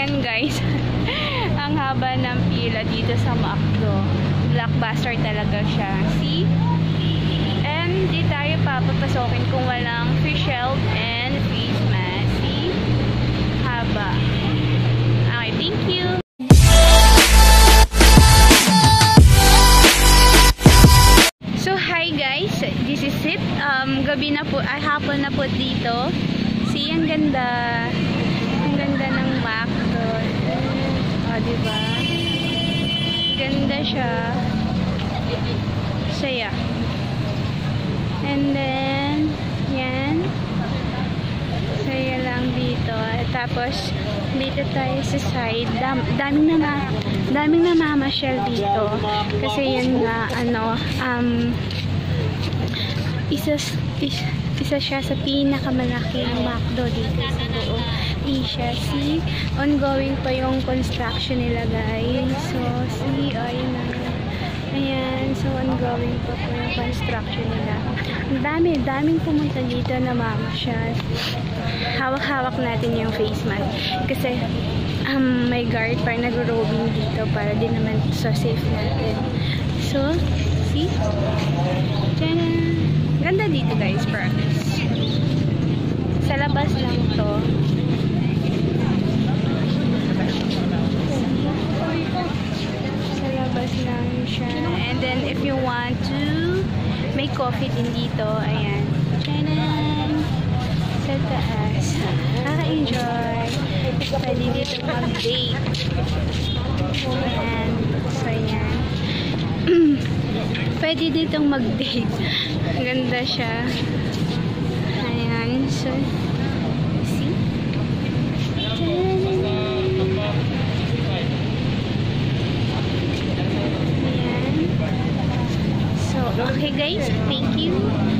Ayan guys. Ang haba ng pila dito sa McDo. Blockbuster talaga siya. See? And di tayo papapasokin kung walang fish shelf and face mask. See? Haba. Okay, thank you. So, hi guys. This is it. Um, gabi na po, ay hapon na po dito. See, ang ganda. Ang ganda ng McDo. O, oh, diba? Ganda siya. Saya. And then, yan. Saya lang dito. Tapos, dito tayo sa side. Dam, daming na daming namamasyal dito. Kasi yun nga, ano, um, isa, isa, isa siya sa pinakamalaking McDo dito sa buong Asia. See, ongoing pa yung construction nila guys. So, see, ayun na. Ayan, so ongoing pa po yung construction nila. Ang dami, daming pumunta dito na mamasyal. Hawak-hawak natin yung face mask. Kasi, um, may guard pa nag-roving dito para din naman sa safe natin. So, see? Tchanan! Ganda dito guys, promise. Sa labas lang to. Sa labas siya. And then, if you want to make coffee din dito, ayan. Tchanan! Sa taas. Kaka-enjoy. Pwede dito mag-date. Ayan. So, ayan. Pwede ditong mag-date. Ganda siya. Ayan. So, okay guys. Thank you.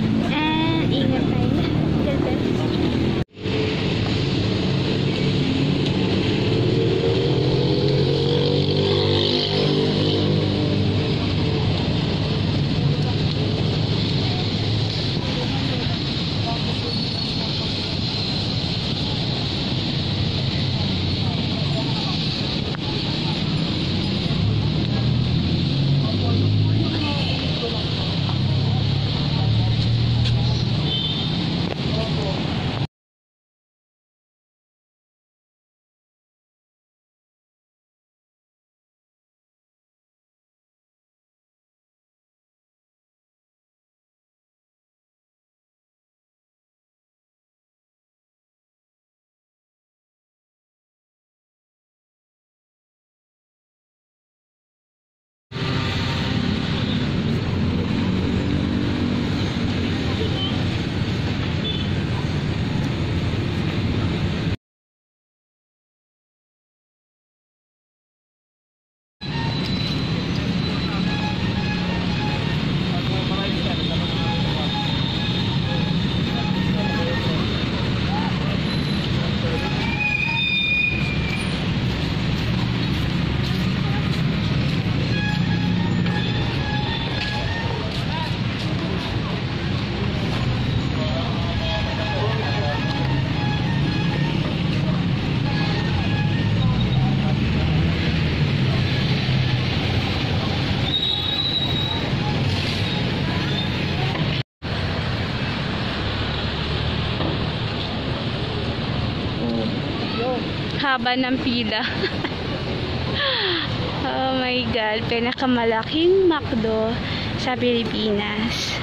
Haba ng pila. oh my God. Pinakamalaking McDo sa Pilipinas.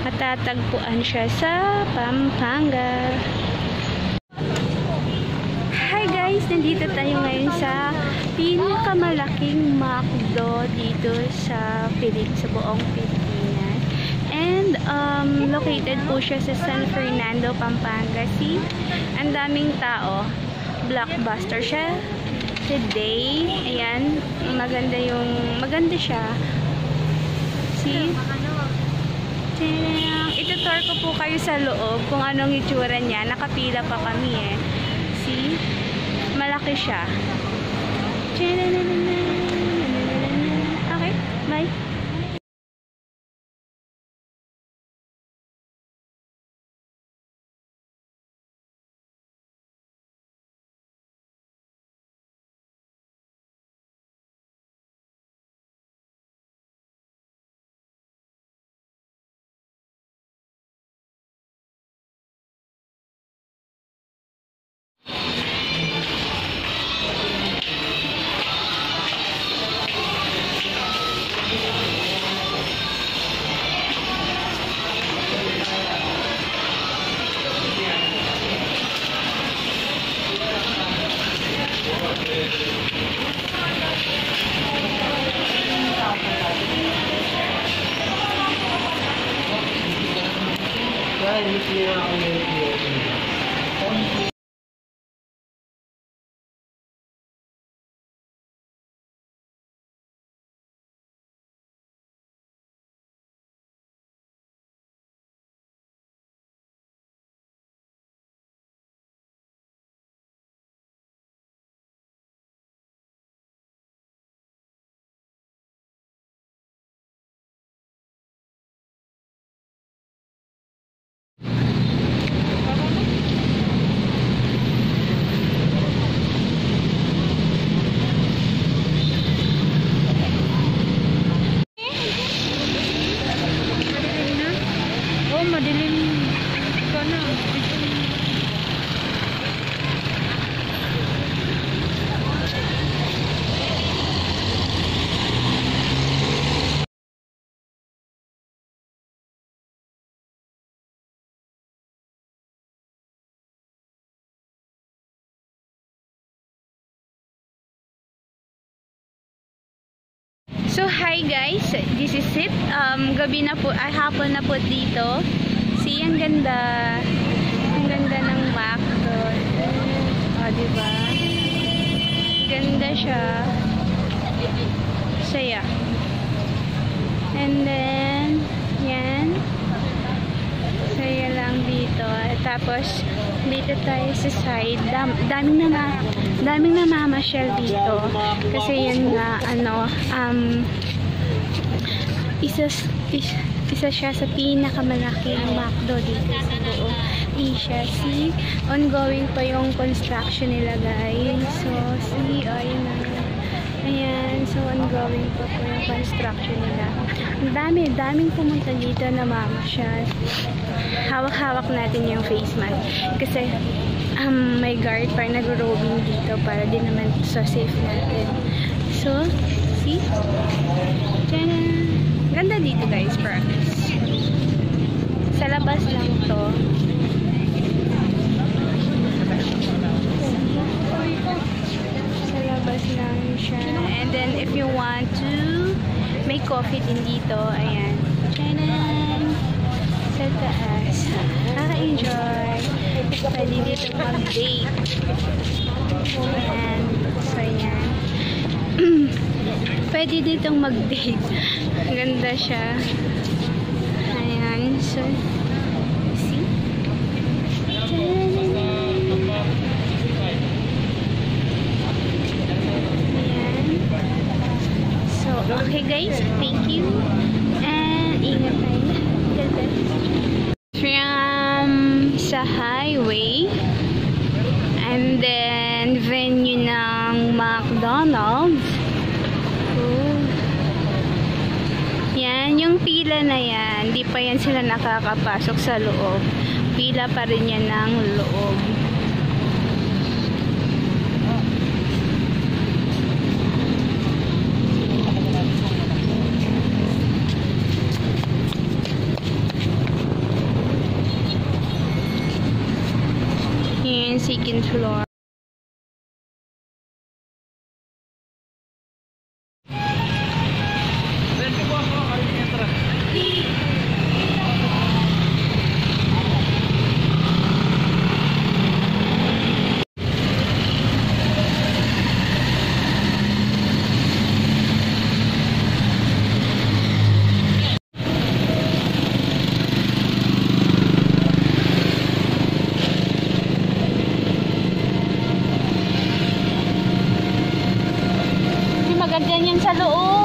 Matatagpuan siya sa Pampanga. Hi guys! Nandito tayo ngayon sa pinakamalaking McDo dito sa, Pilip, sa buong Pilipinas. And um, located po siya sa San Fernando, Pampanga. See? Ang daming tao blockbuster siya today. Ayan, maganda yung, maganda siya. See? Tadang! Itutour ko po kayo sa loob kung anong itsura niya. Nakapila pa kami eh. See? Malaki siya. Okay, hi guys. This is it. Um, gabi na po, ay hapon na po dito. See, ang ganda. Ang ganda ng McDo. O, oh, diba? Ganda siya. Saya. And then, yan. Saya lang dito. Tapos, dito tayo sa side. Dam, daming na daming namamasyal dito. Kasi yun nga, ano, um, isa, isa, isa siya sa pinakamalaking McDo dito sa buong Asia. See, ongoing pa yung construction nila guys. So, see, ayun na. Ayan, so ongoing pa po yung construction nila. Ang dami, daming pumunta dito na mamasyal. Hawak-hawak natin yung face mask. Kasi, um, may guard pa nag-roving dito para din naman sa safe natin. So, see? Tchanan! Ganda dito guys, promise. Sa labas lang to. Sa labas lang siya. And then, if you want to make coffee din dito, ayan. Tchanan! Sa taas. Nakaka-enjoy. Dito mag-date. Ayan. So, ayan. Pwede ditong mag-date. Ganda siya. Ayan. So, see? So, okay guys. Thank you. And, ingat tayo. From sa highway. And then, venue ng McDonald's. Oh. Yan, yung pila na yan, di pa yan sila nakakapasok sa loob. Pila pa rin yan ng loob. Yan, second floor. Nilagyan yan sa loob.